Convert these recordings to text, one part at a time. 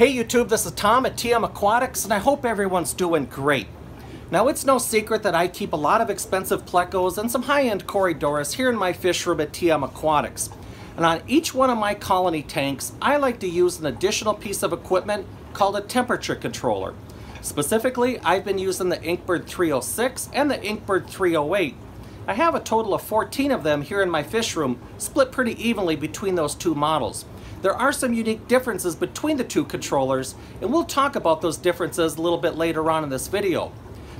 Hey YouTube, this is Tom at TM Aquatics and I hope everyone's doing great. Now it's no secret that I keep a lot of expensive plecos and some high-end Corydoras here in my fish room at TM Aquatics. And on each one of my colony tanks, I like to use an additional piece of equipment called a temperature controller. Specifically, I've been using the Inkbird 306 and the Inkbird 308. I have a total of 14 of them here in my fish room, split pretty evenly between those two models. There are some unique differences between the two controllers, and we'll talk about those differences a little bit later on in this video.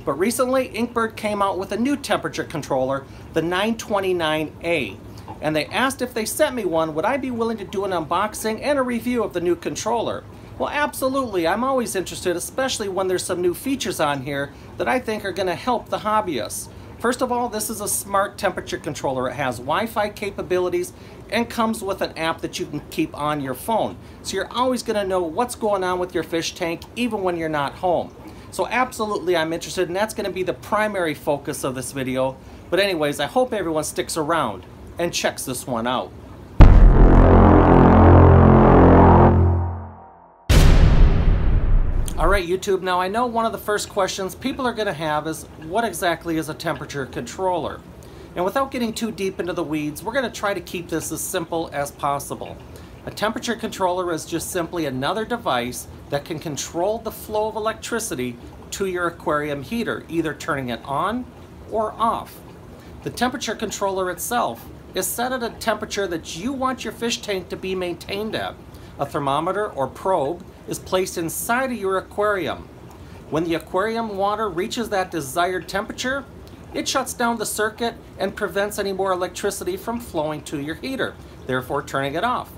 But recently, Inkbird came out with a new temperature controller, the 929A. And they asked if they sent me one, would I be willing to do an unboxing and a review of the new controller? Well, absolutely. I'm always interested, especially when there's some new features on here that I think are going to help the hobbyists. First of all, this is a smart temperature controller. It has Wi-Fi capabilities and comes with an app that you can keep on your phone. So you're always gonna know what's going on with your fish tank even when you're not home. So absolutely I'm interested and that's gonna be the primary focus of this video. But anyways, I hope everyone sticks around and checks this one out. Alright YouTube, now I know one of the first questions people are going to have is what exactly is a temperature controller? And without getting too deep into the weeds, we're going to try to keep this as simple as possible. A temperature controller is just simply another device that can control the flow of electricity to your aquarium heater, either turning it on or off. The temperature controller itself is set at a temperature that you want your fish tank to be maintained at. A thermometer or probe is placed inside of your aquarium. When the aquarium water reaches that desired temperature, it shuts down the circuit and prevents any more electricity from flowing to your heater, therefore turning it off.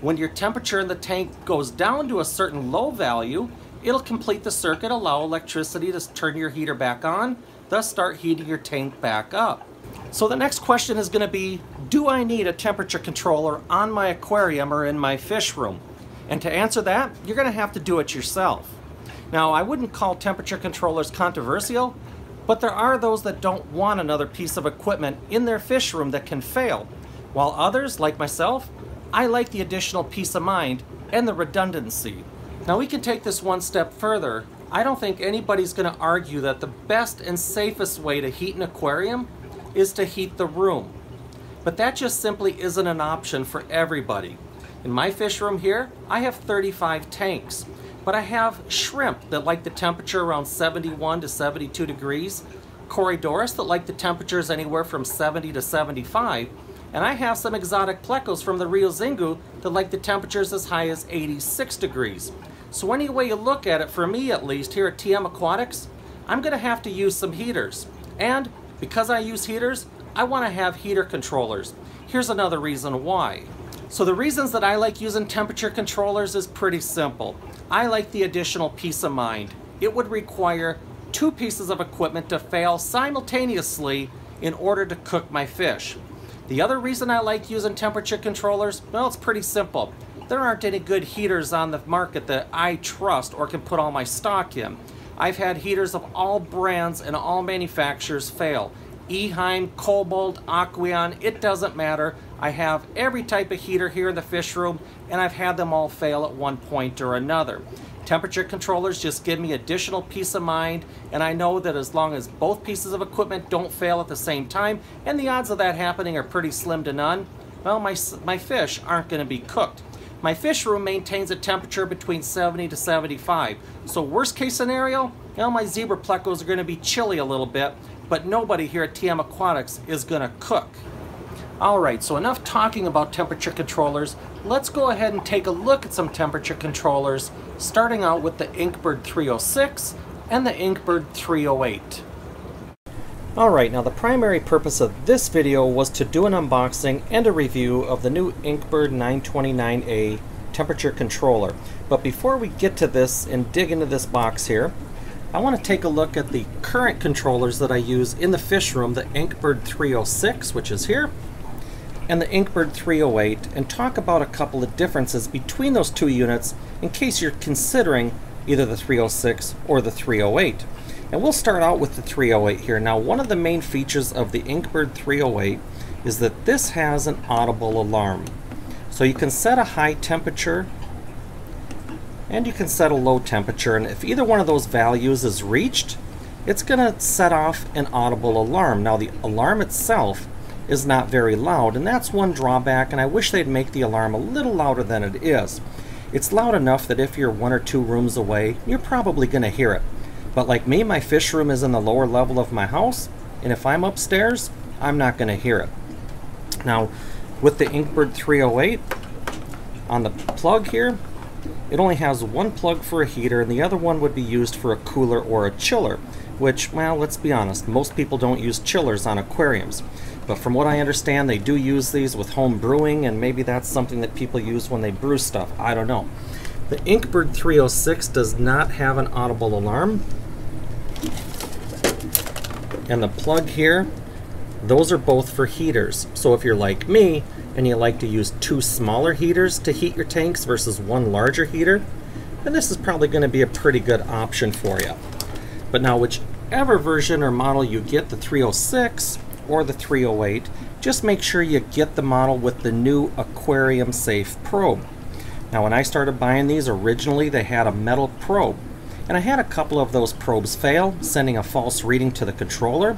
When your temperature in the tank goes down to a certain low value, it'll complete the circuit, allow electricity to turn your heater back on, thus start heating your tank back up. So the next question is going to be, do I need a temperature controller on my aquarium or in my fish room? And to answer that, you're going to have to do it yourself. Now, I wouldn't call temperature controllers controversial, but there are those that don't want another piece of equipment in their fish room that can fail, while others, like myself, I like the additional peace of mind and the redundancy. Now we can take this one step further. I don't think anybody's going to argue that the best and safest way to heat an aquarium is to heat the room. But that just simply isn't an option for everybody. In my fish room here, I have 35 tanks, but I have shrimp that like the temperature around 71 to 72 degrees, Corydoras that like the temperatures anywhere from 70 to 75, and I have some exotic plecos from the Rio Xingu that like the temperatures as high as 86 degrees. So any way you look at it, for me at least, here at TM Aquatics, I'm going to have to use some heaters. And because I use heaters, I want to have heater controllers. Here's another reason why. So the reasons that I like using temperature controllers is pretty simple. I like the additional peace of mind. It would require two pieces of equipment to fail simultaneously in order to cook my fish. The other reason I like using temperature controllers, well, it's pretty simple. There aren't any good heaters on the market that I trust or can put all my stock in. I've had heaters of all brands and all manufacturers fail. Eheim, Cobalt, Aqueon, it doesn't matter. I have every type of heater here in the fish room and I've had them all fail at one point or another. Temperature controllers just give me additional peace of mind and I know that as long as both pieces of equipment don't fail at the same time, and the odds of that happening are pretty slim to none, well, my, my fish aren't going to be cooked. My fish room maintains a temperature between 70 to 75. So worst case scenario, well, my zebra plecos are going to be chilly a little bit, but nobody here at TM Aquatics is going to cook. Alright, so enough talking about temperature controllers. Let's go ahead and take a look at some temperature controllers, starting out with the Inkbird 306 and the Inkbird 308. Alright, now the primary purpose of this video was to do an unboxing and a review of the new Inkbird 929A temperature controller. But before we get to this and dig into this box here, I want to take a look at the current controllers that I use in the fish room, the Inkbird 306, which is here, and the Inkbird 308 and talk about a couple of differences between those two units in case you're considering either the 306 or the 308. And we'll start out with the 308 here. Now one of the main features of the Inkbird 308 is that this has an audible alarm. So you can set a high temperature and you can set a low temperature and if either one of those values is reached it's going to set off an audible alarm. Now the alarm itself is not very loud and that's one drawback and I wish they'd make the alarm a little louder than it is. It's loud enough that if you're one or two rooms away you're probably going to hear it. But like me my fish room is in the lower level of my house and if I'm upstairs I'm not going to hear it. Now with the Inkbird 308 on the plug here it only has one plug for a heater and the other one would be used for a cooler or a chiller which, well, let's be honest, most people don't use chillers on aquariums. But from what I understand, they do use these with home brewing, and maybe that's something that people use when they brew stuff. I don't know. The Inkbird 306 does not have an audible alarm. And the plug here, those are both for heaters. So if you're like me and you like to use two smaller heaters to heat your tanks versus one larger heater, then this is probably going to be a pretty good option for you. But now whichever version or model you get, the 306 or the 308, just make sure you get the model with the new aquarium safe probe. Now when I started buying these originally they had a metal probe and I had a couple of those probes fail, sending a false reading to the controller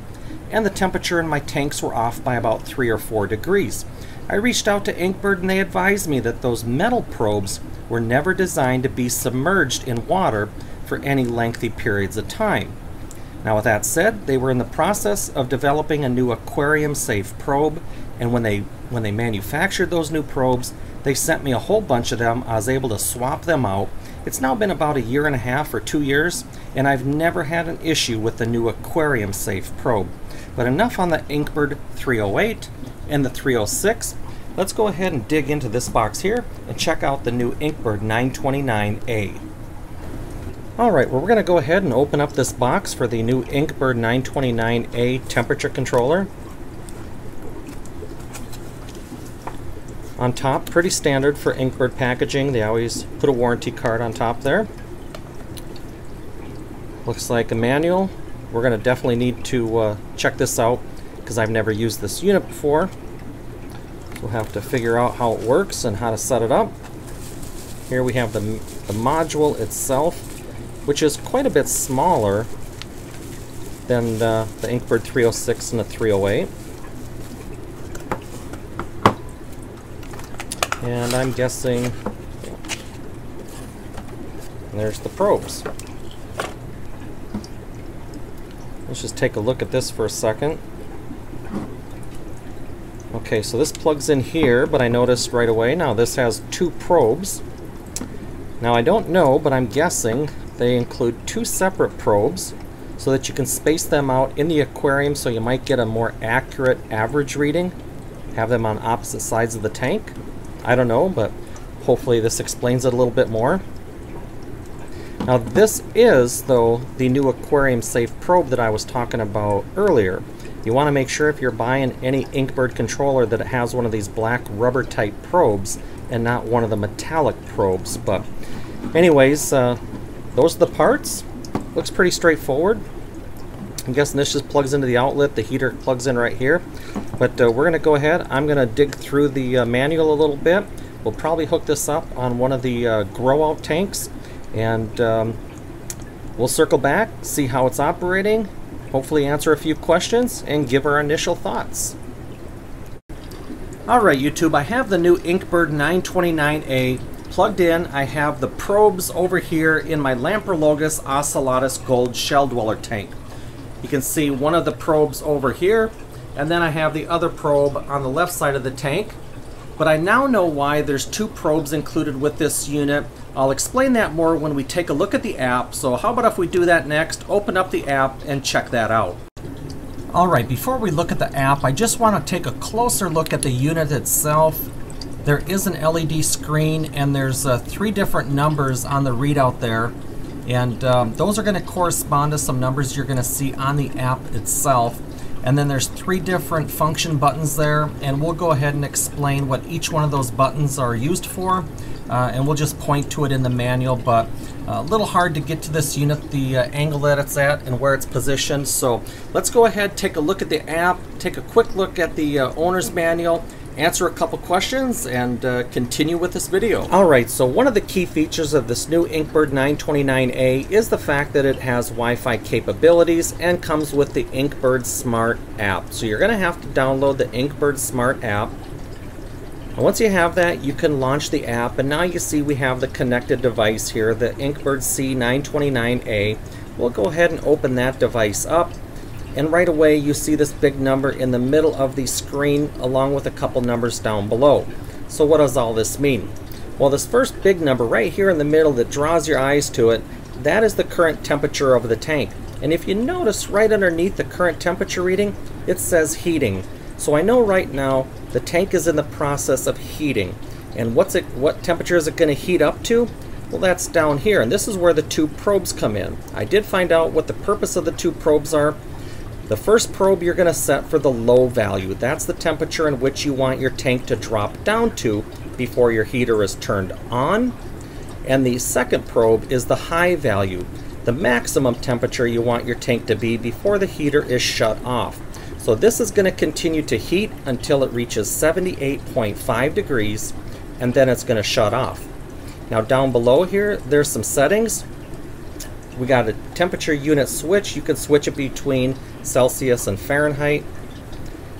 and the temperature in my tanks were off by about 3 or 4 degrees. I reached out to Inkbird and they advised me that those metal probes were never designed to be submerged in water for any lengthy periods of time. Now with that said, they were in the process of developing a new aquarium safe probe and when they when they manufactured those new probes, they sent me a whole bunch of them. I was able to swap them out. It's now been about a year and a half or 2 years and I've never had an issue with the new aquarium safe probe. But enough on the Inkbird 308 and the 306. Let's go ahead and dig into this box here and check out the new Inkbird 929A. Alright, well we're going to go ahead and open up this box for the new Inkbird 929A temperature controller. On top, pretty standard for Inkbird packaging. They always put a warranty card on top there. Looks like a manual. We're going to definitely need to uh, check this out because I've never used this unit before. We'll have to figure out how it works and how to set it up. Here we have the, the module itself which is quite a bit smaller than uh, the Inkbird 306 and the 308. And I'm guessing there's the probes. Let's just take a look at this for a second. Okay, so this plugs in here, but I noticed right away, now this has two probes. Now I don't know, but I'm guessing they include two separate probes so that you can space them out in the aquarium so you might get a more accurate average reading. Have them on opposite sides of the tank. I don't know, but hopefully this explains it a little bit more. Now this is, though, the new aquarium safe probe that I was talking about earlier. You want to make sure if you're buying any Inkbird controller that it has one of these black rubber type probes and not one of the metallic probes. But anyways, uh, those are the parts. Looks pretty straightforward. I'm guessing this just plugs into the outlet. The heater plugs in right here. But uh, we're going to go ahead. I'm going to dig through the uh, manual a little bit. We'll probably hook this up on one of the uh, grow out tanks. And um, we'll circle back, see how it's operating, hopefully answer a few questions, and give our initial thoughts. Alright YouTube, I have the new Inkbird 929A plugged in, I have the probes over here in my Lamprologus ocellatus gold shell dweller tank. You can see one of the probes over here, and then I have the other probe on the left side of the tank. But I now know why there's two probes included with this unit. I'll explain that more when we take a look at the app, so how about if we do that next, open up the app and check that out. Alright, before we look at the app, I just want to take a closer look at the unit itself there is an LED screen and there's uh, three different numbers on the readout there. And um, those are going to correspond to some numbers you're going to see on the app itself. And then there's three different function buttons there and we'll go ahead and explain what each one of those buttons are used for uh, and we'll just point to it in the manual but uh, a little hard to get to this unit the uh, angle that it's at and where it's positioned. So let's go ahead take a look at the app take a quick look at the uh, owner's manual answer a couple questions and uh, continue with this video. Alright, so one of the key features of this new Inkbird 929A is the fact that it has Wi-Fi capabilities and comes with the Inkbird Smart app. So you're going to have to download the Inkbird Smart app. And once you have that, you can launch the app and now you see we have the connected device here, the Inkbird C929A. We'll go ahead and open that device up and right away you see this big number in the middle of the screen along with a couple numbers down below. So what does all this mean? Well this first big number right here in the middle that draws your eyes to it, that is the current temperature of the tank. And if you notice right underneath the current temperature reading, it says heating. So I know right now the tank is in the process of heating. And what's it what temperature is it going to heat up to? Well, that's down here, and this is where the two probes come in. I did find out what the purpose of the two probes are, the first probe you're going to set for the low value. That's the temperature in which you want your tank to drop down to before your heater is turned on. And the second probe is the high value, the maximum temperature you want your tank to be before the heater is shut off. So this is going to continue to heat until it reaches 78.5 degrees and then it's going to shut off. Now down below here, there's some settings. We got a temperature unit switch. You can switch it between Celsius and Fahrenheit.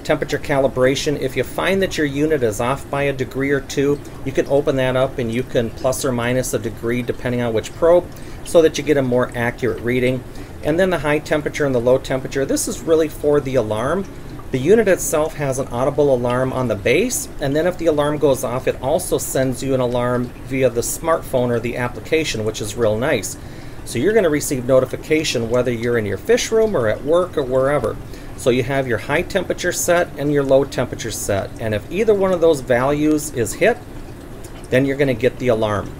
Temperature calibration, if you find that your unit is off by a degree or two, you can open that up and you can plus or minus a degree depending on which probe so that you get a more accurate reading. And then the high temperature and the low temperature, this is really for the alarm. The unit itself has an audible alarm on the base, and then if the alarm goes off, it also sends you an alarm via the smartphone or the application, which is real nice. So you're going to receive notification whether you're in your fish room or at work or wherever. So you have your high temperature set and your low temperature set. And if either one of those values is hit, then you're going to get the alarm.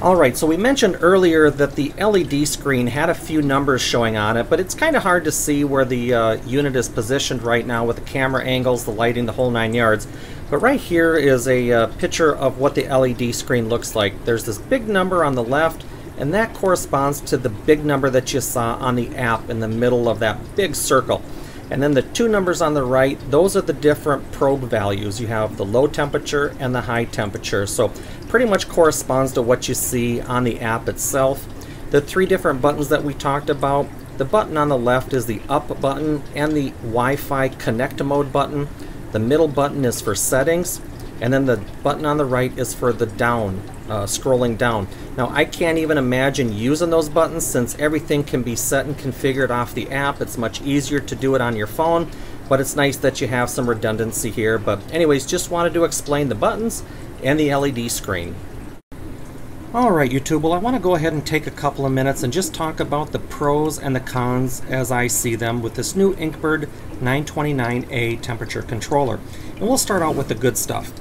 Alright, so we mentioned earlier that the LED screen had a few numbers showing on it, but it's kind of hard to see where the uh, unit is positioned right now with the camera angles, the lighting, the whole nine yards. But right here is a uh, picture of what the LED screen looks like. There's this big number on the left, and that corresponds to the big number that you saw on the app in the middle of that big circle. And then the two numbers on the right, those are the different probe values. You have the low temperature and the high temperature. So pretty much corresponds to what you see on the app itself. The three different buttons that we talked about, the button on the left is the up button and the Wi-Fi connect mode button. The middle button is for settings and then the button on the right is for the down, uh, scrolling down. Now I can't even imagine using those buttons since everything can be set and configured off the app. It's much easier to do it on your phone, but it's nice that you have some redundancy here. But anyways, just wanted to explain the buttons and the LED screen. Alright YouTube, well I want to go ahead and take a couple of minutes and just talk about the pros and the cons as I see them with this new Inkbird 929A temperature controller. And we'll start out with the good stuff.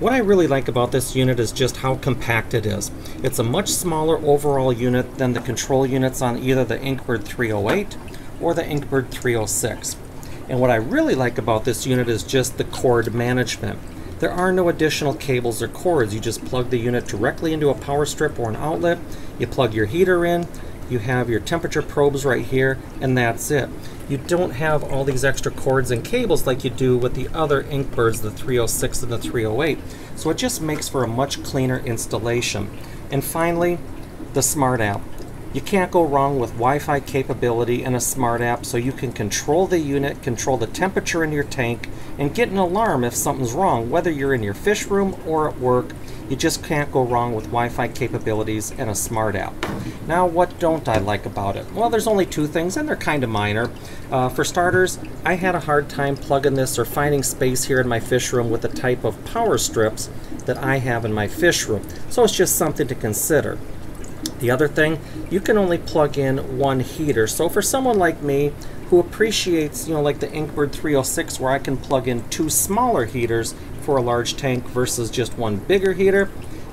What I really like about this unit is just how compact it is. It's a much smaller overall unit than the control units on either the Inkbird 308 or the Inkbird 306. And what I really like about this unit is just the cord management. There are no additional cables or cords. You just plug the unit directly into a power strip or an outlet. You plug your heater in, you have your temperature probes right here, and that's it you don't have all these extra cords and cables like you do with the other Inkbirds, the 306 and the 308. So it just makes for a much cleaner installation. And finally, the Smart App. You can't go wrong with Wi-Fi capability and a smart app so you can control the unit, control the temperature in your tank, and get an alarm if something's wrong, whether you're in your fish room or at work you just can't go wrong with Wi-Fi capabilities and a smart app. Now, what don't I like about it? Well, there's only two things, and they're kind of minor. Uh, for starters, I had a hard time plugging this or finding space here in my fish room with the type of power strips that I have in my fish room, so it's just something to consider. The other thing, you can only plug in one heater, so for someone like me who appreciates, you know, like the Inkbird 306 where I can plug in two smaller heaters for a large tank versus just one bigger heater.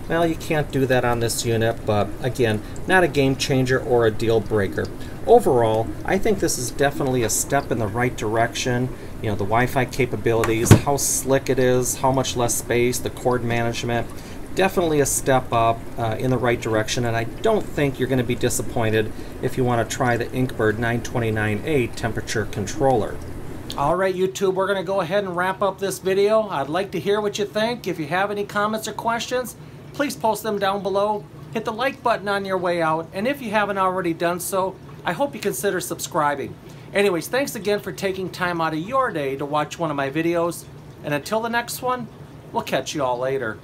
Well, you can't do that on this unit, but again, not a game changer or a deal breaker. Overall, I think this is definitely a step in the right direction. You know, the Wi-Fi capabilities, how slick it is, how much less space, the cord management, definitely a step up uh, in the right direction, and I don't think you're going to be disappointed if you want to try the Inkbird 929A temperature controller. All right, YouTube, we're going to go ahead and wrap up this video. I'd like to hear what you think. If you have any comments or questions, please post them down below. Hit the like button on your way out. And if you haven't already done so, I hope you consider subscribing. Anyways, thanks again for taking time out of your day to watch one of my videos. And until the next one, we'll catch you all later.